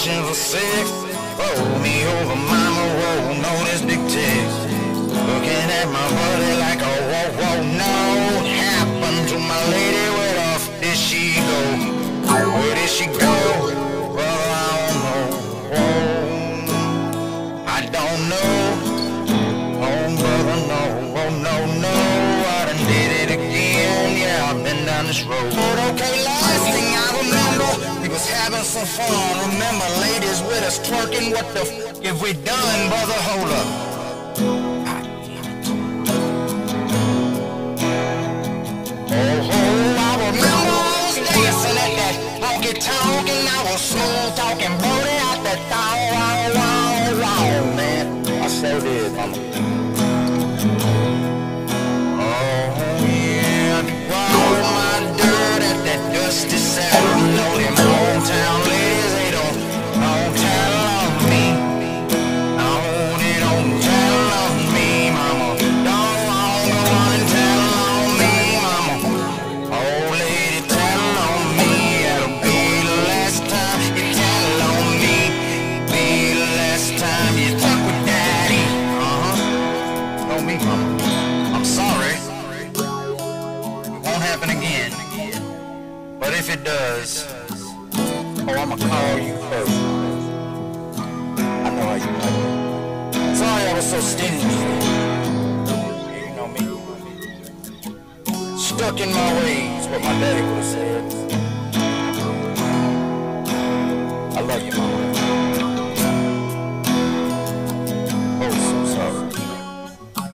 sick. Roll me over, mama, whoa, no, this big tick. Looking at my body like a whoa, whoa, no. Happened to my lady, where the did she go? Where did she go? Well, I don't know. Whoa, I don't know. Oh, brother, no, oh, no, no. I done did it again. Yeah, I've been down this road. But okay, last thing I some fun. Remember, ladies with us twerking. What the f have we done, brother? Hold up. Oh, I remember I was dancing at that honky tonk and I was smooth talking booty out the thong. Wow, wow, wow, man. I sure did. Oh, yeah. My dirt at that dusty. But if it does, oh, I'ma call you first. I know how you like it. Sorry I was so stingy. You know me. Stuck in my ways, what my daddy would have said.